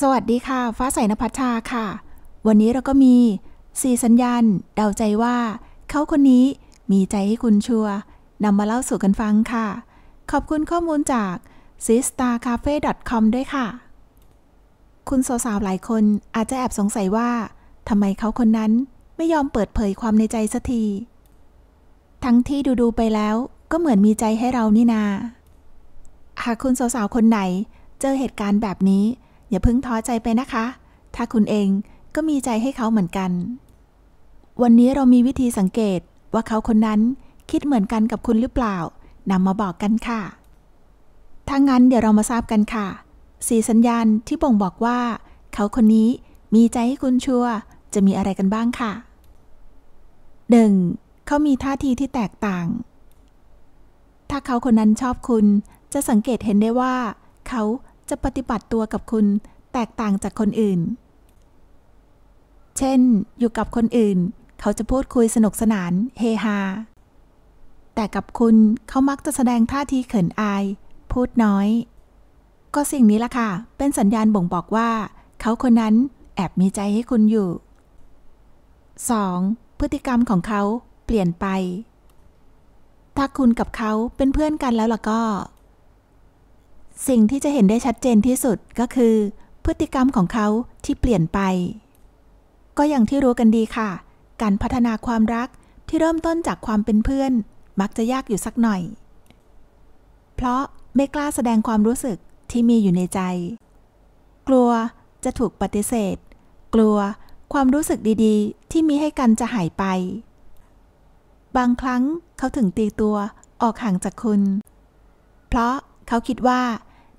สวัสดีค่ะ ฟ้าใสนภัชชาค่ะ วันนี้เราก็มีสี่สัญญาณ เดาใจว่า เขาคนนี้มีใจให้คุณชัวนำมาเล่าสู่กันฟังค่ะ ขอบคุณข้อมูลจาก s i s t a r c a f e c o m ด้วยค่ะ คุณสาวๆหลายคนอาจจะแอบสงสัยว่าทำไมเขาคนนั้นไม่ยอมเปิดเผยความในใจสักที ทั้งที่ดูๆไปแล้วก็เหมือนมีใจให้เรานี่นา หากคุณสาวๆคนไหน เจอเหตุการณ์แบบนี้ อย่าเพิ่งท้อใจไปนะคะ ถ้าคุณเองก็มีใจให้เขาเหมือนกัน วันนี้เรามีวิธีสังเกตว่าเขาคนนั้นคิดเหมือนกันกับคุณหรือเปล่านำมาบอกกันค่ะถ้างั้นเดี๋ยวเรามาทราบกันค่ะ สีสัญญาณที่บ่งบอกว่า เขาคนนี้มีใจให้คุณชัวจะมีอะไรกันบ้างค่ะ 1. เขามีท่าทีที่แตกต่าง ถ้าเขาคนนั้นชอบคุณ จะสังเกตเห็นได้ว่า เขา จะปฏิบัติตัวกับคุณแตกต่างจากคนอื่น เช่น อยู่กับคนอื่น เขาจะพูดคุยสนุกสนาน เฮฮา แต่กับคุณเขามักจะแสดงท่าทีเขินอาย พูดน้อย ก็สิ่งนี้ล่ะค่ะ เป็นสัญญาณบ่งบอกว่า เขาคนนั้นแอบมีใจให้คุณอยู่ 2. พฤติกรรมของเขาเปลี่ยนไป ถ้าคุณกับเขาเป็นเพื่อนกันแล้วล่ะก็ สิ่งที่จะเห็นได้ชัดเจนที่สุดก็คือ พฤติกรรมของเขาที่เปลี่ยนไป ก็อย่างที่รู้กันดีค่ะ การพัฒนาความรักที่เริ่มต้นจากความเป็นเพื่อน มักจะยากอยู่สักหน่อย เพราะไม่กล้าแสดงความรู้สึกที่มีอยู่ในใจ กลัวจะถูกปฏิเสธ กลัวความรู้สึกดีๆ ที่มีให้กันจะหายไป บางครั้งเขาถึงตีตัวออกห่างจากคุณ เพราะเขาคิดว่า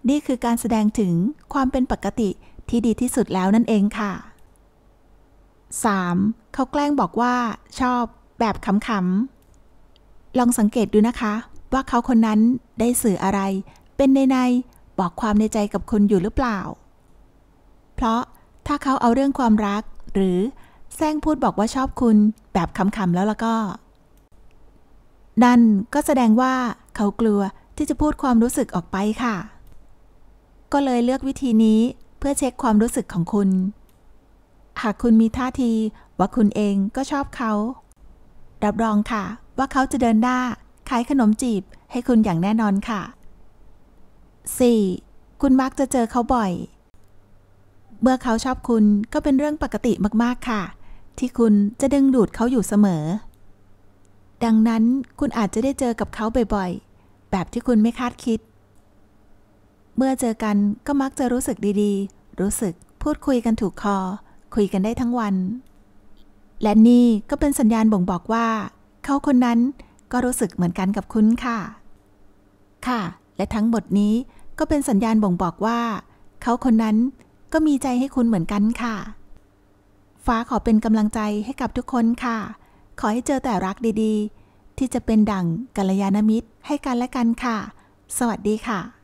นี่คือการแสดงถึงความเป็นปกติที่ดีที่สุดแล้วนั่นเองค่ะ 3. เขาแกล้งบอกว่า ชอบแบบขำๆ ลองสังเกตดูนะคะ ว่าเขาคนนั้นได้สื่ออะไร เป็นในในบอกความในใจกับคุณอยู่หรือเปล่า เพราะถ้าเขาเอาเรื่องความรัก หรือแซงพูดบอกว่าชอบคุณแบบขำๆแล้วล่ะก็ นั่นก็แสดงว่าเขากลัวที่จะพูดความรู้สึกออกไปค่ะ ก็เลยเลือกวิธีนี้เพื่อเช็คความรู้สึกของคุณ หากคุณมีท่าทีว่าคุณเองก็ชอบเขา รับรองค่ะ ว่าเขาจะเดินหน้าขายขนมจีบให้คุณอย่างแน่นอนค่ะ 4. คุณมักจะเจอเขาบ่อย เมื่อเขาชอบคุณก็เป็นเรื่องปกติมากๆค่ะ ที่คุณจะดึงดูดเขาอยู่เสมอ ดังนั้นคุณอาจจะได้เจอกับเขาบ่อยๆ แบบที่คุณไม่คาดคิด เมื่อเจอกันก็มักจะรู้สึกดีๆ รู้สึกพูดคุยกันถูกคอ คุยกันได้ทั้งวัน และนี่ก็เป็นสัญญาณบ่งบอกว่า เขาคนนั้นก็รู้สึกเหมือนกันกับคุณค่ะ ค่ะ และทั้งหมดนี้ก็เป็นสัญญาณบ่งบอกว่า เขาคนนั้นก็มีใจให้คุณเหมือนกันค่ะ ฟ้าขอเป็นกำลังใจให้กับทุกคนค่ะ ขอให้เจอแต่รักดีๆ ที่จะเป็นดั่งกัลยาณมิตรให้กันและกันค่ะ สวัสดีค่ะ